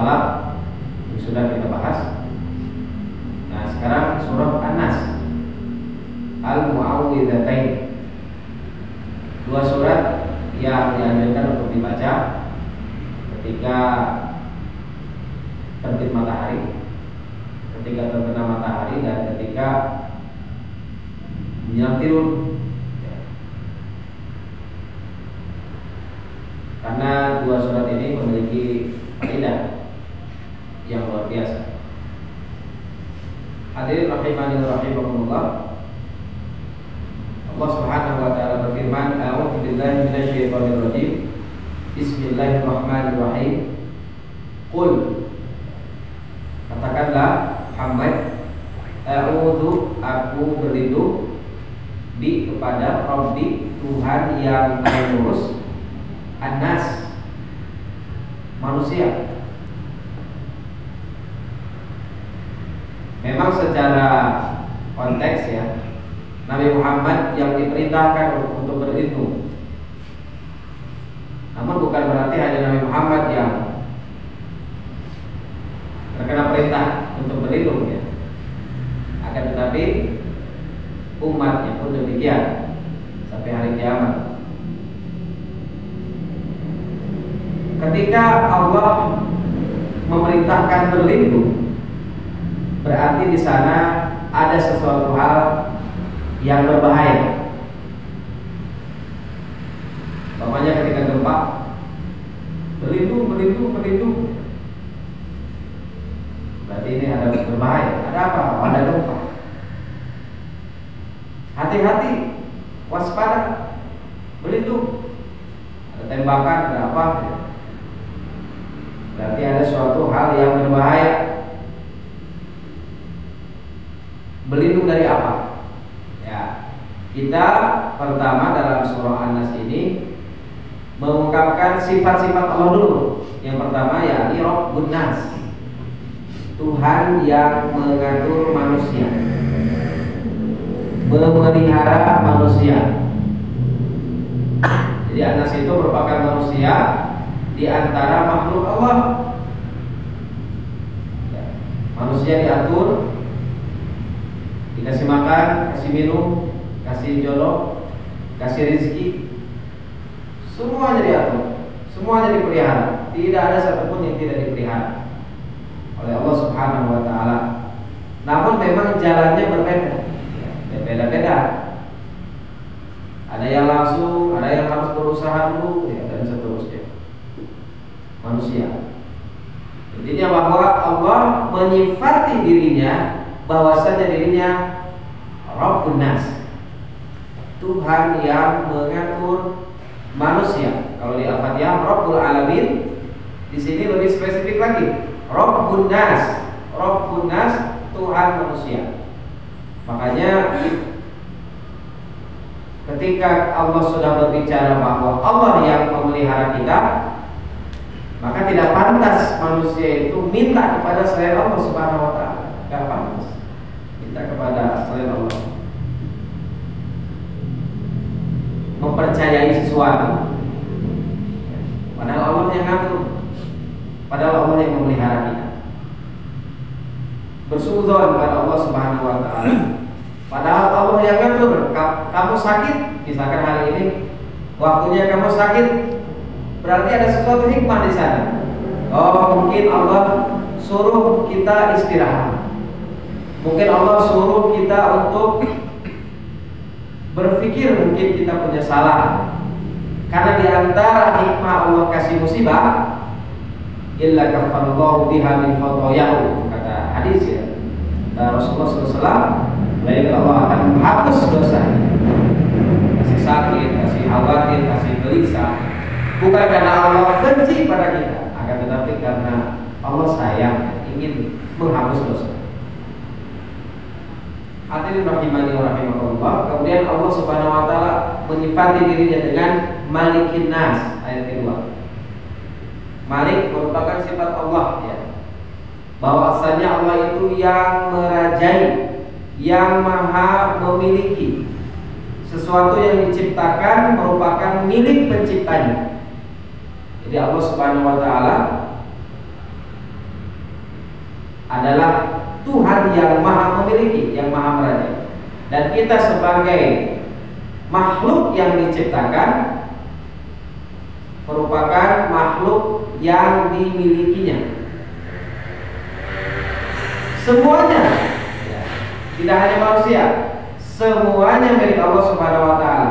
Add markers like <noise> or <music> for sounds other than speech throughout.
Al-Falaq yang sudah kita bahas. Nah, sekarang surah An-Nas Al-Mu'awwidzatain. Dua surat yang dianjurkan untuk dibaca ketika terbit matahari, ketika terbenam matahari dan ketika menjelang tidur. Karena dua surat ini memiliki faedah yang luar biasa. Hadirin rahimani rahimakumullah. Allah Subhanahu wa taala berfirman, "A'udzu billahi minasyaitonir rajim. Bismillahirrahmanirrahim." Qul Katakanlah Muhammad, "A'udzu aku berlindung bi kepada Rabbi Tuhan yang mengurus Anas manusia. Memang secara konteks ya Nabi Muhammad yang diperintahkan untuk berlindung. Namun bukan berarti hanya Nabi Muhammad yang terkena perintah untuk berlindung ya. Akan tetapi umatnya pun demikian sampai hari kiamat. Ketika Allah memerintahkan berlindung, berarti di sana ada sesuatu hal yang berbahaya. Bapaknya ketika gempa berlindung, berlindung, berlindung. Berarti ini ada berbahaya. Ada apa? Oh, ada gempa. Hati-hati, waspada, berlindung. Ada tembakan, ada apa? Berarti ada suatu hal yang berbahaya. Berlindung dari apa? Kita pertama dalam surah An-Nas ini mengungkapkan sifat-sifat Allah dulu. Yang pertama ya Rabbun Nas. Tuhan yang mengatur manusia. Memelihara manusia. Jadi An-Nas itu merupakan manusia di antara makhluk Allah. Ya, manusia diatur, dikasih makan, kasih minum, kasih jodoh, kasih rezeki, semuanya diatur, semuanya dipelihara. Tidak ada satupun yang tidak dipelihara oleh Allah Subhanahu wa taala. Namun memang jalannya berbeda. Beda-beda. Ada yang langsung, ada yang harus berusaha dulu, ya, dan seterusnya. Manusia. Intinya bahwa Allah menyifati dirinya bahwasanya dirinya Rabbun Nas Tuhan yang mengatur manusia. Kalau di Al-Fatihah Rabbul Alamin di sini lebih spesifik lagi. Rabbun Nas. Rabbun Nas Tuhan manusia. Makanya ketika Allah sudah berbicara bahwa Allah yang memelihara kita, maka tidak pantas manusia itu minta kepada selain Allah Subhanahu wa taala. Tidak pantas. Minta kepada selain Allah. mempercayai sesuatu. Padahal Allah yang ngatur. Padahal Allah yang memelihara kita. Bersuzon pada Allah Subhanahu wa taala. Padahal Allah yang ngatur. Kamu sakit misalkan hari ini waktunya kamu sakit berarti ada sesuatu hikmah di sana. Oh mungkin Allah suruh kita istirahat mungkin Allah suruh kita untuk berpikir mungkin kita punya salah. Karena di antara hikmah Allah kasih musibah illa kafarallahu biha min khotoyahu kata hadis ya. Rasulullah SAW baik Allah akan menghapus dosa kasih sakit, kasih khawatir, kasih gelisah. Bukan karena Allah benci pada kita akan tetapi karena Allah sayang ingin menghapus dosa Hadirin rahimani wa rahimakumullah. Kemudian Allah Subhanahu wa taala menyifati dirinya dengan Malikin Nas ayat kedua. Malik merupakan sifat Allah ya. Bahwasanya Allah itu yang merajai, yang maha memiliki. Sesuatu yang diciptakan merupakan milik penciptanya. Jadi Allah Subhanahu wa taala adalah Tuhan yang maha memiliki, yang maha merajai. Dan kita sebagai makhluk yang diciptakan merupakan makhluk yang dimilikinya. Semuanya, ya, tidak hanya manusia, semuanya milik Allah Subhanahu wa taala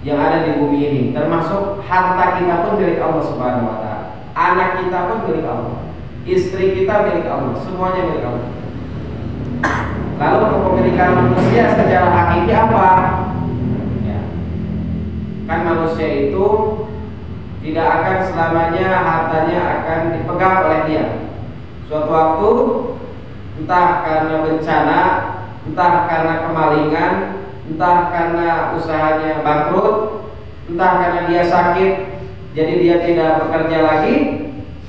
yang ada di bumi ini, termasuk harta kita pun milik Allah Subhanahu wa taala. Anak kita pun milik Allah. Istri kita milik Allah, semuanya milik Allah. Lalu kepemilikan manusia secara hakiki apa? Ya. Kan manusia itu tidak akan selamanya hartanya akan dipegang oleh dia. Suatu waktu entah karena bencana, entah karena kemalingan, entah karena usahanya bangkrut, entah karena dia sakit, jadi dia tidak bekerja lagi,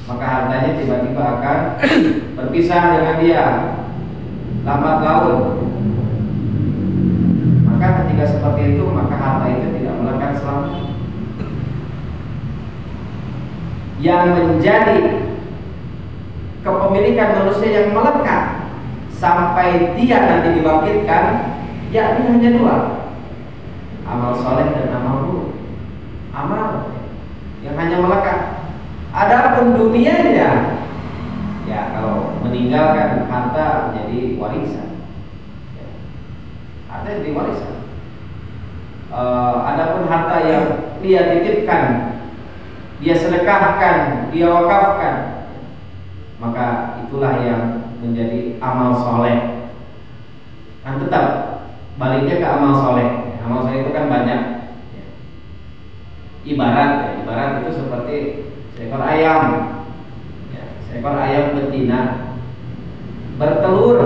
maka hartanya tiba-tiba akan <clears throat> berpisah dengan dia lambat laun. Maka ketika seperti itu maka harta itu tidak melekat selamanya yang menjadi kepemilikan manusia yang melekat sampai dia nanti dibangkitkan yakni hanya dua. Amal soleh dan amal buruk. Amal yang hanya melekat. Adapun dunianya ya meninggalkan harta menjadi warisan. Ya. harta jadi warisan. E, adapun harta yang dia titipkan dia sedekahkan dia wakafkan maka itulah yang menjadi amal soleh. Kan tetap baliknya ke amal soleh. Amal soleh itu kan banyak. Ya. ibarat ya, ibarat itu seperti seekor ayam. Ekor ayam betina bertelur.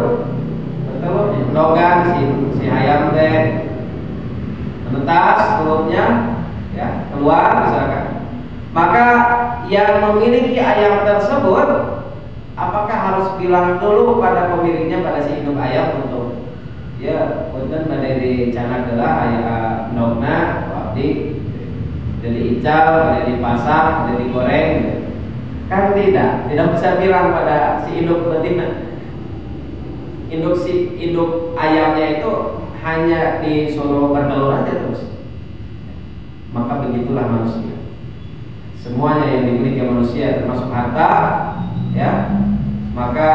Bertelur dogan si, si ayam teh. Menetas telurnya ya keluar misalkan. Maka yang memiliki ayam tersebut apakah harus bilang dulu pada pemiliknya pada si induk ayam untuk ya punten pada di canak gelah ayam nogna waktu jadi ical, ada di pasar, ada digoreng, Kan tidak, tidak bisa bilang pada si induk betina. Induk si induk ayamnya itu hanya disuruh bertelur aja terus. Maka begitulah manusia. Semuanya yang dimiliki manusia termasuk harta, ya, maka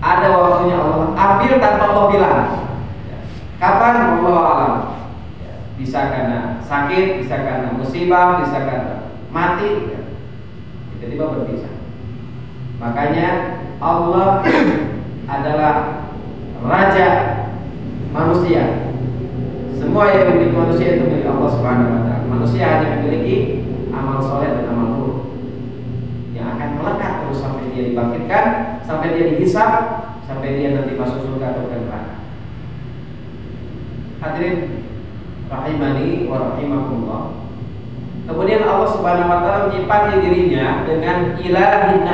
ada waktunya Allah ambil tanpa Allah bilang. Kapan Allah alam? Bisa karena sakit, bisa karena musibah, bisa karena mati, tiba-tiba berpisah. Makanya Allah <coughs> adalah raja manusia. Semua yang dimiliki manusia itu milik Allah Subhanahu wa taala. Manusia hanya memiliki amal soleh dan amal buruk yang akan melekat terus sampai dia dibangkitkan, sampai dia dihisap, sampai dia nanti masuk surga atau ke neraka. Hadirin rahimani wa rahimakumullah. Kemudian Allah Subhanahu wa taala menyifati dirinya dengan ilahin.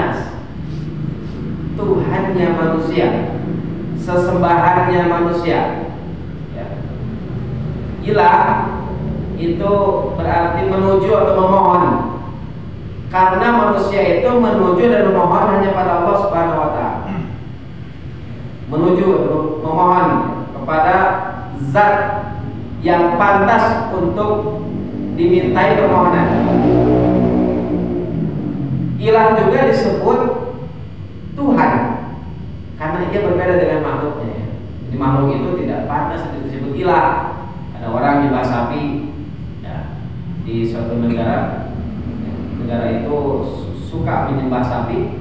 Tuhannya manusia, sesembahannya manusia. Ya. Ilah itu berarti menuju atau memohon. Karena manusia itu menuju dan memohon hanya pada Allah Subhanahu wa taala. Menuju memohon kepada zat yang pantas untuk dimintai permohonan. Ilah juga disebut Tuhan karena dia berbeda dengan makhluknya. Jadi makhluk itu tidak pantas itu disebut ilah. Ada orang nyembah sapi ya, di suatu negara, negara itu suka menyembah sapi,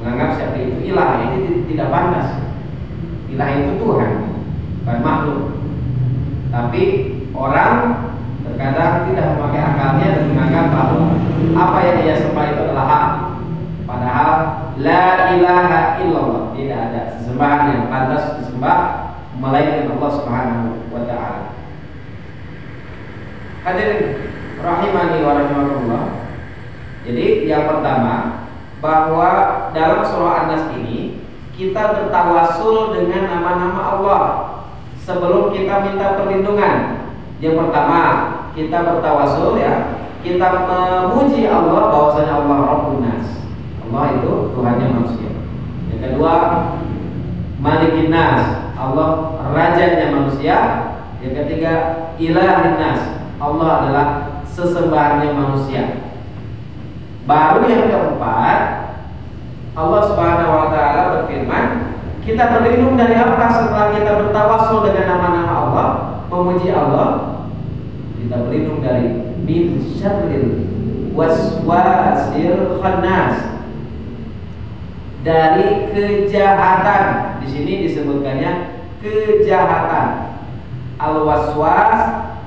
menganggap sapi itu ilah. Ini tidak pantas. Ilah itu Tuhan, bukan makhluk. Tapi orang Terkadang tidak memakai akalnya dan menganggap bahwa apa yang dia sembah itu adalah hak. Padahal la ilaha illallah tidak ada sesembahan yang pantas disembah melainkan Allah Subhanahu wa taala. Hadirin rahimani wa rahimakumullah. Jadi yang pertama bahwa dalam surah An-Nas ini kita bertawasul dengan nama-nama Allah sebelum kita minta perlindungan. Yang pertama, kita bertawasul ya, kita memuji Allah bahwasanya Allah Rabbun Nas. Allah itu Tuhannya manusia. Yang kedua, Malikin Nas, Allah rajanya manusia. Yang ketiga, Ilahin Nas, Allah adalah sesembahannya manusia. Baru yang keempat, Allah Subhanahu wa taala berfirman, kita berlindung dari apa setelah kita bertawasul dengan nama-nama Allah, memuji Allah? Kita berlindung dari min syarril waswasil khannas. Dari kejahatan. Di sini disebutkannya kejahatan. Al-waswas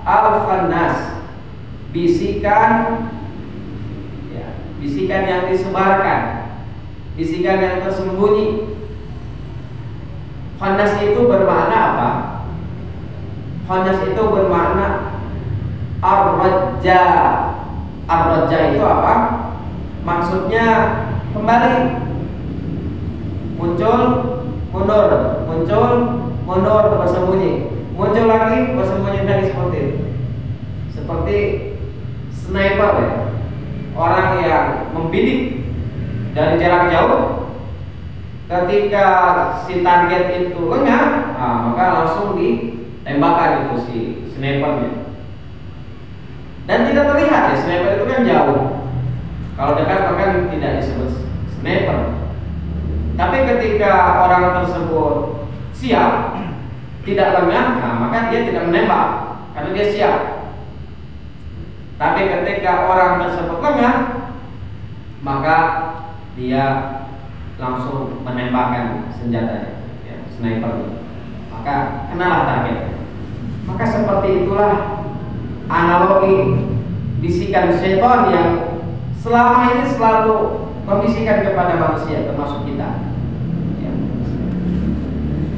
al-khannas. Bisikan bisikan yang disebarkan, bisikan yang tersembunyi. Khannas itu bermakna apa? Khannas itu bermakna ar-rajja. Ar-rajja itu apa? Maksudnya kembali mundur. Muncul mundur bersembunyi. Muncul lagi bersembunyi lagi seperti seperti sniper ya. Orang yang membidik dari jarak jauh. Ketika si target itu lengah nah, maka langsung ditembakkan itu si snipernya. Dan tidak terlihat ya sniper itu kan jauh. Kalau dekat maka tidak disebut sniper tapi ketika orang tersebut siap tidak lengah nah, maka dia tidak menembak karena dia siap tapi ketika orang tersebut lengah, maka dia langsung menembakkan senjatanya, ya, sniper. Maka kenalah target. Maka seperti itulah analogi bisikan setan yang selama ini selalu membisikkan kepada manusia termasuk kita. Ya.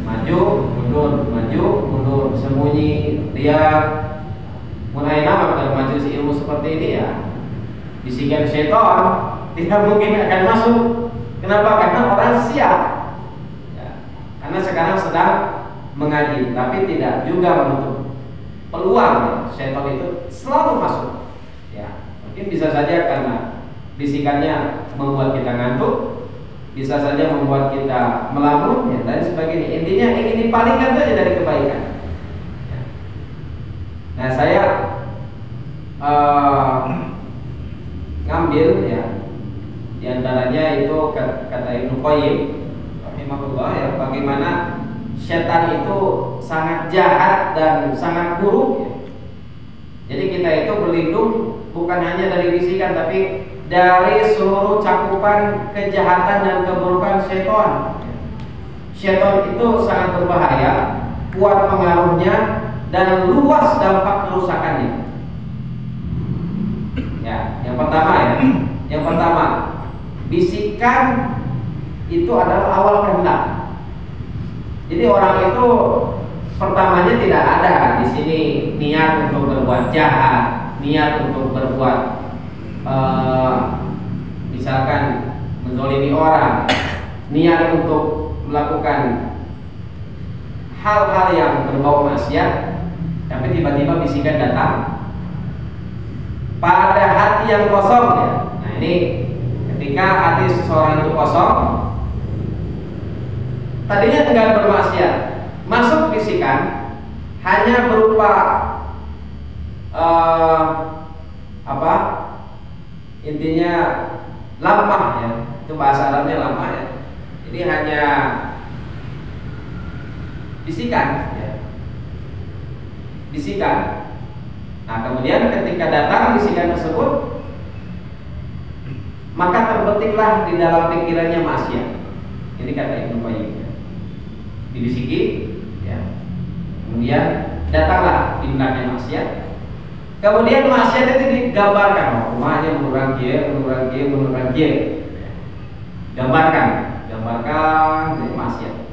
Maju, mundur, maju, mundur, sembunyi, lihat, mulai nama dalam majelis ilmu seperti ini ya. Bisikan setan tidak mungkin akan masuk. Kenapa? Karena orang siap. Ya. karena sekarang sedang mengaji tapi tidak juga menutup peluang setan itu selalu masuk. Ya. Mungkin bisa saja karena bisikannya membuat kita ngantuk bisa saja membuat kita melamun ya, dan sebagainya intinya ingin dipalingkan saja dari kebaikan ya. nah saya uh, ngambil ya di antaranya itu kata Ibnu Qayyim rahimahullah ya bagaimana setan itu sangat jahat dan sangat buruk ya. Jadi kita itu berlindung bukan hanya dari bisikan tapi dari seluruh cakupan kejahatan dan keburukan setan. Setan itu sangat berbahaya, kuat pengaruhnya dan luas dampak kerusakannya. Ya, yang pertama ya. Yang pertama, bisikan itu adalah awal kehendak. Jadi orang itu pertamanya tidak ada di sini niat untuk berbuat jahat, niat untuk berbuat uh, misalkan menzolimi orang, niat untuk melakukan hal-hal yang berbau maksiat, tapi tiba-tiba bisikan datang pada hati yang kosong ya. Nah ini ketika hati seseorang itu kosong, tadinya enggak bermaksiat, masuk bisikan hanya berupa uh, apa? Intinya lamah ya, itu bahasa Arabnya lamah ya. Ini hanya bisikan ya. Bisikan Nah kemudian ketika datang bisikan tersebut Maka terbetiklah di dalam pikirannya maksiat Ini kata Ibnu Qayyim Dibisiki ya. Kemudian datanglah tindakan maksiat Kemudian maksiat itu digambarkan Rumahnya menurut kia, menurut kia, menurut kia Gambarkan Gambarkan maksiat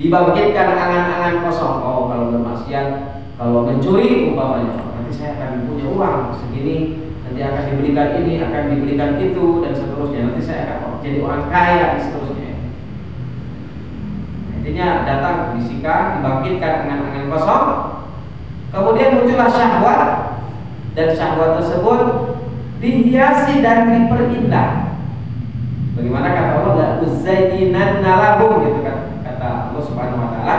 dibangkitkan angan-angan kosong. Oh, kalau bermaksiat, kalau mencuri umpamanya, nanti saya akan punya uang segini, nanti akan diberikan ini, akan diberikan itu dan seterusnya. Nanti saya akan jadi orang kaya dan seterusnya. Intinya datang bisikan, dibangkitkan angan-angan kosong, kemudian muncullah syahwat dan syahwat tersebut dihiasi dan diperindah. Bagaimana kata Allah? La uzayyinan nalahum gitu kan kata Allah Subhanahu wa taala.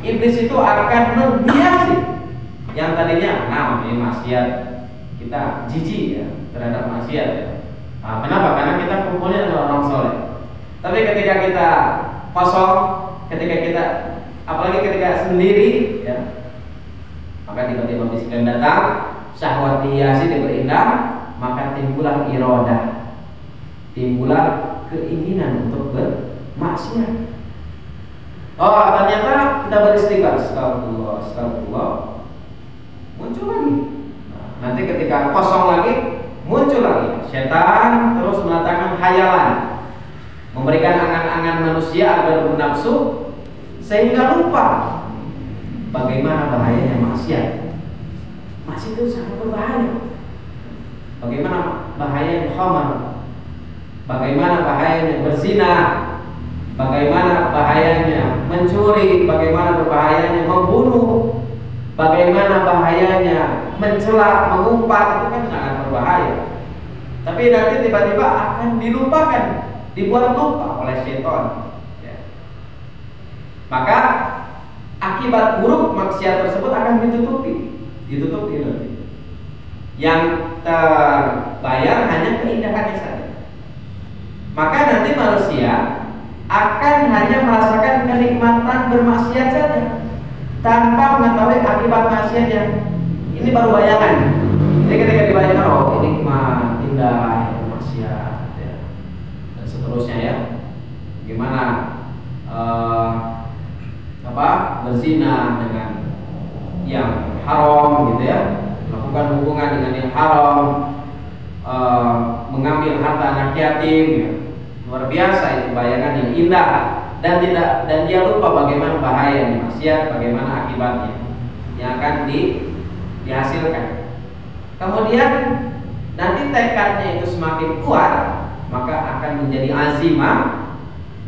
Iblis itu akan menghiasi yang tadinya nah ini maksiat kita jijik ya terhadap maksiat ya. Nah, kenapa? Karena kita kumpulnya dengan orang soleh. Tapi ketika kita kosong, ketika kita apalagi ketika sendiri ya, maka tiba-tiba bisikan datang, syahwat dihiasi diperindah, maka timbullah iroda, timbullah keinginan untuk bermaksiat. Oh ternyata kita beristighfar, astagfirullah, astagfirullah, muncul lagi. Nah, nanti ketika kosong lagi, muncul lagi. Setan terus meletakkan hayalan, memberikan angan-angan manusia agar bernafsu, sehingga lupa bagaimana bahayanya maksiat. Maksiat itu sangat berbahaya. Bagaimana bahayanya khamar, bagaimana bahayanya berzina, bagaimana bahayanya mencuri, bagaimana berbahayanya membunuh, bagaimana bahayanya mencela, mengumpat itu kan sangat berbahaya. Tapi nanti tiba-tiba akan dilupakan, dibuat lupa oleh setan. Ya. Maka akibat buruk maksiat tersebut akan ditutupi, ditutupi nanti. Yang terbayang hanya keindahannya saja. Maka nanti manusia akan hanya merasakan kenikmatan bermaksiat saja tanpa mengetahui akibat maksiatnya. Ini baru bayangan. Jadi ketika dibayangkan, oh ini nikmat, indah, ya, maksiat, ya. dan seterusnya ya. Gimana uh, apa berzina dengan yang haram gitu ya, melakukan hubungan dengan yang haram, uh, mengambil harta anak yatim, ya. Luar biasa itu bayangan yang indah. Dan tidak dan dia lupa bagaimana bahaya maksiat, bagaimana akibatnya yang akan di, dihasilkan. Kemudian nanti tekadnya itu semakin kuat, maka akan menjadi azimah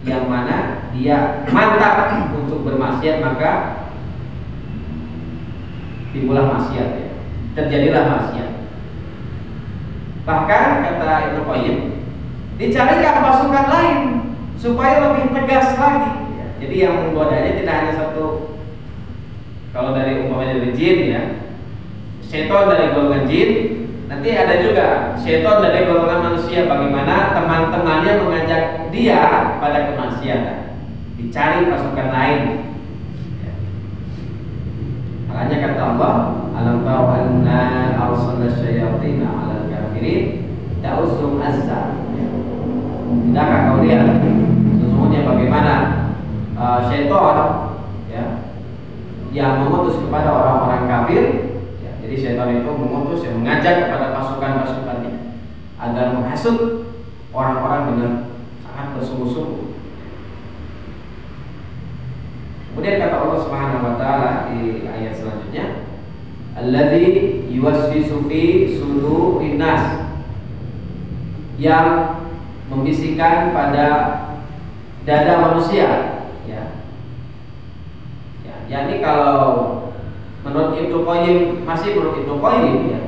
yang mana dia mantap untuk bermaksiat maka timbullah maksiat ya. Terjadilah maksiat. Bahkan kata Ibnu Qayyim dicarikan pasukan lain supaya lebih tegas lagi. Ya, jadi yang menggodanya tidak hanya satu. Kalau dari umpamanya dari jin ya, seton dari golongan jin, nanti ada juga seton dari golongan manusia. Bagaimana teman-temannya mengajak dia pada kemaksiatan. Dicari pasukan lain. Ya. Makanya kata Allah, alam tahu anna arsalna syayatin 'alal kafirin? Ta'usum azza. Tidakkah kau lihat sesungguhnya bagaimana uh, syaitan ya, yang memutus kepada orang-orang kafir ya, jadi syaitan itu memutus yang mengajak kepada pasukan-pasukannya agar menghasut orang-orang dengan sangat bersungguh-sungguh Kemudian kata Allah Subhanahu wa taala di ayat selanjutnya, "Alladzi yuwaswisu fi sudurin nas" yang membisikkan pada dada manusia ya. Ya, jadi kalau menurut Ibnu Qayyim masih menurut Ibnu Qayyim ya.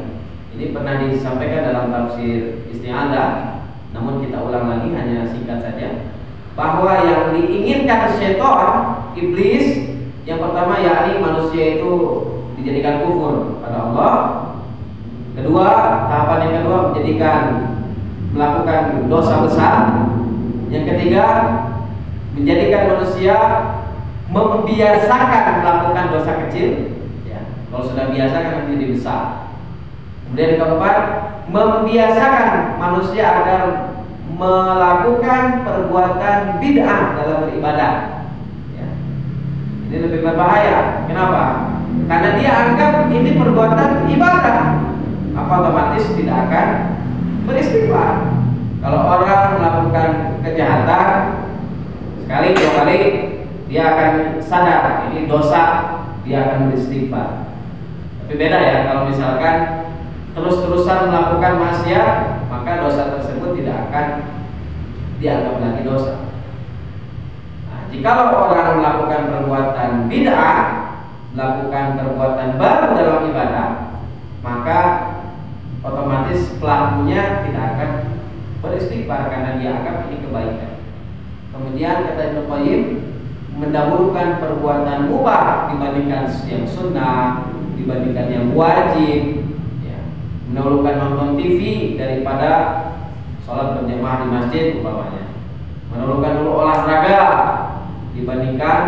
Ini pernah disampaikan dalam tafsir Isti'adah, namun kita ulang lagi hanya singkat saja bahwa yang diinginkan setan iblis yang pertama yakni manusia itu dijadikan kufur pada Allah. Kedua, tahapan yang kedua menjadikan melakukan dosa besar. Yang ketiga, menjadikan manusia membiasakan melakukan dosa kecil. Ya, kalau sudah biasa kan jadi besar. Kemudian yang keempat, membiasakan manusia agar melakukan perbuatan bid'ah dalam beribadah. Ini lebih berbahaya. Kenapa? Karena dia anggap ini perbuatan ibadah, apa otomatis tidak akan beristighfar. Kalau orang melakukan kejahatan sekali dua kali dia akan sadar ini dosa dia akan beristighfar tapi beda ya kalau misalkan terus-terusan melakukan maksiat maka dosa tersebut tidak akan dianggap lagi dosa nah, jika orang melakukan perbuatan bid'ah melakukan perbuatan baru dalam ibadah maka otomatis pelakunya tidak akan beristighfar karena dia anggap ini kebaikan kemudian kata Ibnu Qayyim mendahulukan perbuatan mubah dibandingkan yang sunnah, dibandingkan yang wajib, ya. mendahulukan nonton TV daripada sholat berjamaah di masjid umpamanya, mendahulukan dulu olahraga dibandingkan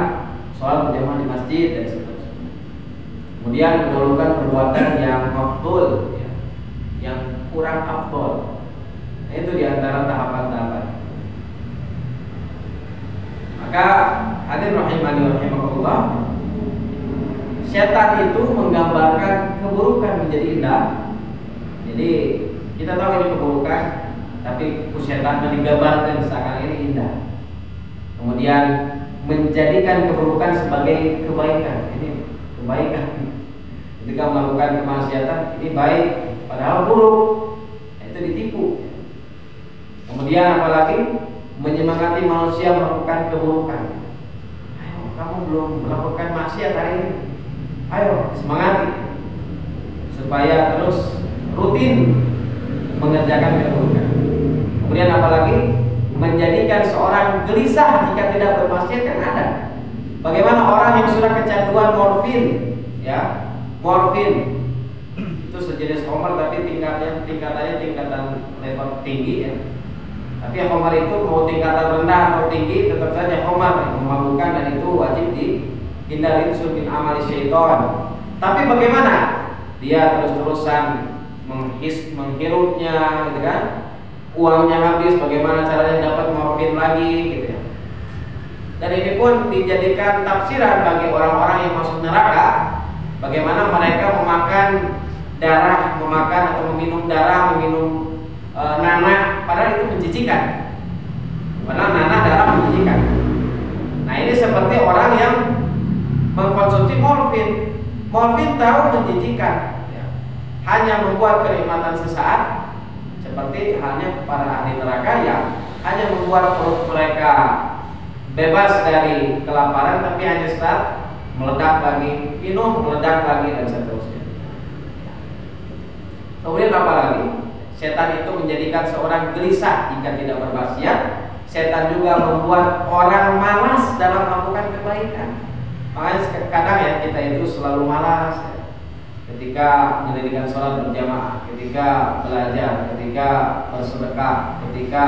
sholat berjamaah di masjid dan seterusnya. Kemudian mendahulukan perbuatan yang maftul, ya. yang kurang afdol. Nah, itu di antara tahapan-tahapan. Maka hadir rahimani rahimahullah Setan itu menggambarkan keburukan menjadi indah Jadi kita tahu ini keburukan Tapi setan digambarkan seakan ini indah Kemudian menjadikan keburukan sebagai kebaikan Ini kebaikan Ketika melakukan kemaksiatan ini baik Padahal buruk nah, Itu ditipu Kemudian apalagi menyemangati manusia melakukan keburukan. Ayo, kamu belum melakukan maksiat hari ini. Ayo, semangati supaya terus rutin mengerjakan keburukan. Kemudian apalagi menjadikan seorang gelisah jika tidak bermaksiat kan ada. Bagaimana orang yang sudah kecanduan morfin, ya, morfin itu sejenis homer tapi tingkatnya tingkatannya tingkatan level tinggi ya tapi khomar itu mau tingkatan rendah atau tinggi tetap saja khomar memabukkan dan itu wajib dihindari surfin amali syaitan. Tapi bagaimana? Dia terus-terusan menghis, menghirupnya gitu kan? Uangnya habis, bagaimana caranya dapat morfin lagi gitu ya. Dan ini pun dijadikan tafsiran bagi orang-orang yang masuk neraka Bagaimana mereka memakan darah, memakan atau meminum darah, meminum e, nanah padahal itu menjijikan padahal nanah darah menjijikan nah ini seperti orang yang mengkonsumsi morfin morfin tahu menjijikan ya. hanya membuat kenikmatan sesaat seperti halnya para ahli neraka yang hanya membuat perut mereka bebas dari kelaparan tapi hanya saat meledak lagi minum meledak lagi dan seterusnya kemudian apa lagi Setan itu menjadikan seorang gelisah jika tidak bermaksiat. Setan juga membuat orang malas dalam melakukan kebaikan. Makanya kadang ya kita itu selalu malas ya. Ketika mendirikan sholat berjamaah, ketika belajar, ketika bersedekah, ketika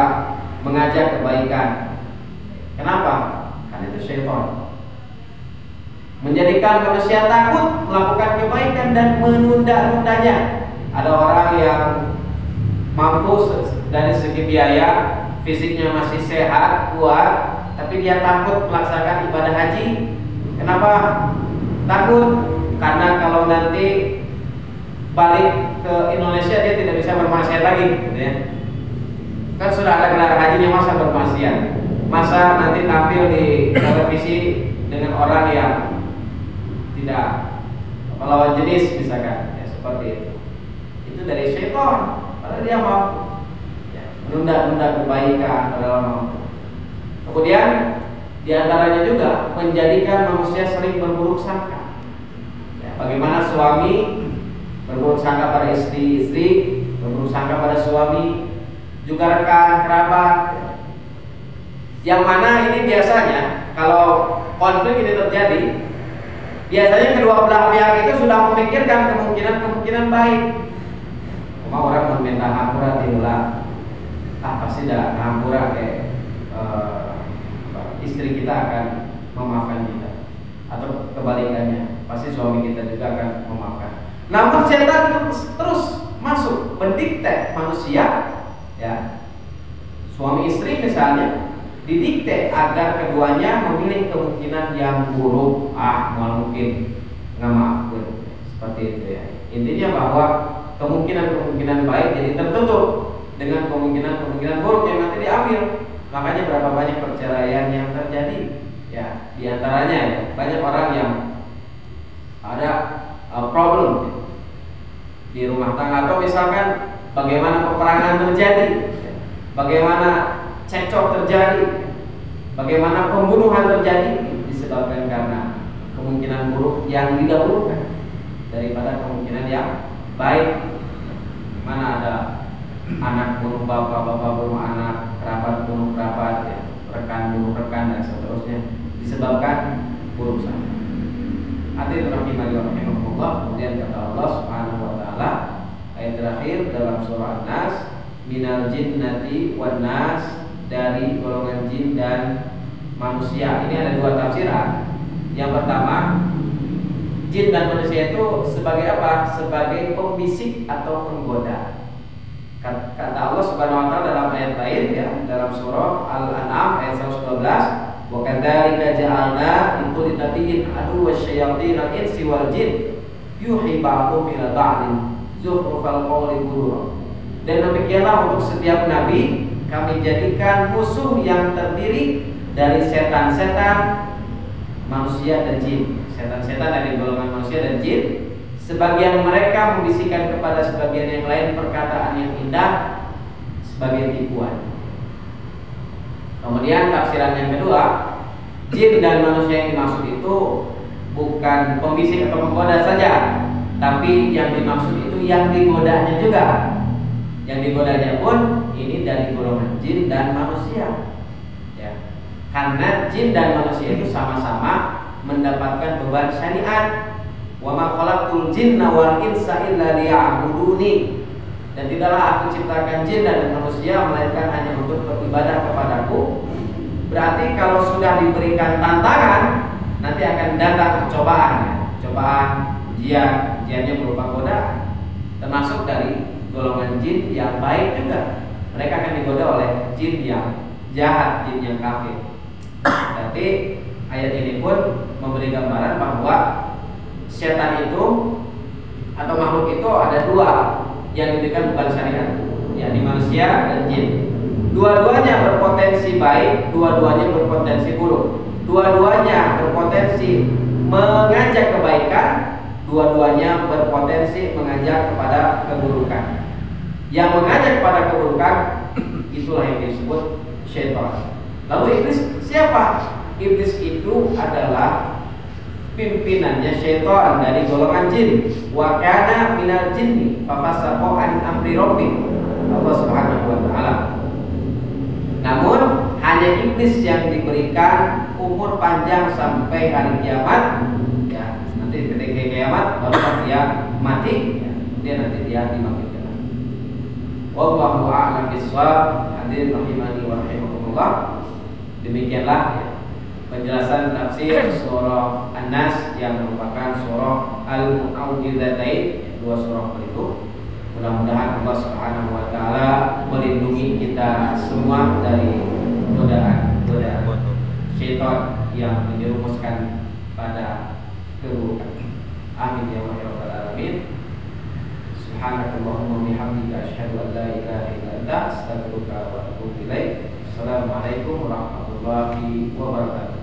mengajak kebaikan. Kenapa? Karena itu setan menjadikan manusia takut melakukan kebaikan dan menunda-nundanya. Ada orang yang mampu dari segi biaya, fisiknya masih sehat, kuat, tapi dia takut melaksanakan ibadah haji. Kenapa? Takut karena kalau nanti balik ke Indonesia dia tidak bisa bermaksiat lagi, gitu ya. Kan sudah ada gelar hajinya masa bermaksiat. Masa nanti tampil di televisi dengan orang yang tidak melawan jenis misalkan, ya seperti itu. Itu dari syaitan. Karena dia mampu ya, menunda-nunda kebaikan dalam mampu. Kemudian di antaranya juga menjadikan manusia sering berburuk sangka. Ya, bagaimana suami berburuk sangka pada istri-istri, berburuk sangka pada suami, juga rekan kerabat. Yang mana ini biasanya kalau konflik ini terjadi, biasanya kedua belah pihak itu sudah memikirkan kemungkinan-kemungkinan baik. Cuma orang meminta hampura diulang ah pasti dah hampura kayak uh, istri kita akan memaafkan kita. Atau kebalikannya pasti suami kita juga akan memaafkan namun setan terus, terus masuk mendikte manusia ya. Suami istri misalnya didikte agar keduanya memilih kemungkinan yang buruk. Ah mungkin. Nggak maafkan seperti itu ya. Intinya bahwa kemungkinan-kemungkinan baik jadi tertutup dengan kemungkinan-kemungkinan buruk yang nanti diambil. Makanya berapa banyak perceraian yang terjadi. Ya Ya, di antaranya ya, banyak orang yang ada problem di rumah tangga atau misalkan bagaimana peperangan terjadi, bagaimana cekcok terjadi, bagaimana pembunuhan terjadi disebabkan karena kemungkinan buruk yang didahulukan daripada kemungkinan yang baik. Mana ada anak bunuh bapak, bapak bunuh anak, kerabat bunuh kerabat, ya, rekan bunuh rekan dan seterusnya disebabkan buruk sangka. Hadirin rahimani rahimahullah. Kemudian kata Allah Subhanahu wa taala ayat terakhir dalam surah An-Nas minal jinnati wan nas dari golongan jin dan manusia. Ini ada dua tafsiran. Yang pertama, jin dan manusia itu sebagai apa? Sebagai pembisik atau penggoda. Kata Allah Subhanahu wa taala dalam ayat lain ya, dalam surah Al-An'am ayat 112, "Wa kadzalika ja'alna likulli nabiyyin aduwwa syayatin al-insi wal jin yuhi ba'dhum ila ba'din zukhrufal qawli ghurura." Dan demikianlah untuk setiap nabi kami jadikan musuh yang terdiri dari setan-setan manusia dan jin. Setan-setan dari golongan manusia dan jin Sebagian mereka membisikkan kepada sebagian yang lain perkataan yang indah sebagai tipuan. Kemudian tafsiran yang kedua, jin dan manusia yang dimaksud itu bukan pembisik atau penggoda saja, tapi yang dimaksud itu yang digodanya juga. Yang digodanya pun ini dari golongan jin dan manusia. Ya. Karena jin dan manusia itu sama-sama mendapatkan beban syariat Wa ma khalaqtul jinna wal insa illa liya'buduni. Dan tidaklah aku ciptakan jin dan manusia melainkan hanya untuk beribadah kepadaku. Berarti kalau sudah diberikan tantangan, nanti akan datang cobaan. Cobaan jian, jiannya berupa godaan. Termasuk dari golongan jin yang baik juga. Mereka akan digoda oleh jin yang jahat, jin yang kafir. Berarti ayat ini pun memberi gambaran bahwa setan itu atau makhluk itu ada dua yang diberikan bukan syariat yakni manusia dan jin dua-duanya berpotensi baik dua-duanya berpotensi buruk dua-duanya berpotensi mengajak kebaikan dua-duanya berpotensi mengajak kepada keburukan. Yang mengajak kepada keburukan <clears throat> itulah yang disebut syaitan. Lalu iblis siapa? Iblis itu adalah pimpinannya syaitan dari golongan jin. Wa kana minal jinni fa fasaqa an amri rabbih. Allah Subhanahu wa taala. Namun hanya iblis yang diberikan umur panjang sampai hari kiamat. Ya nanti ketika kiamat baru dia mati ya, dia nanti dia dibangkitkan wallahu a'lam bishawab hadirin rahimani wa rahimakumullah. Demikianlah ya penjelasan tafsir surah An-Nas yang merupakan surah Al-Mu'awwidzatain dua surah berikut. Mudah-mudahan Allah Subhanahu wa taala melindungi kita semua dari godaan godaan syaitan yang menjerumuskan pada keburukan. Amin ya rabbal alamin. Subhanakallahumma bihamdika asyhadu an la ilaha illa anta astaghfiruka wa atubu ilaik. Assalamualaikum warahmatullahi wabarakatuh.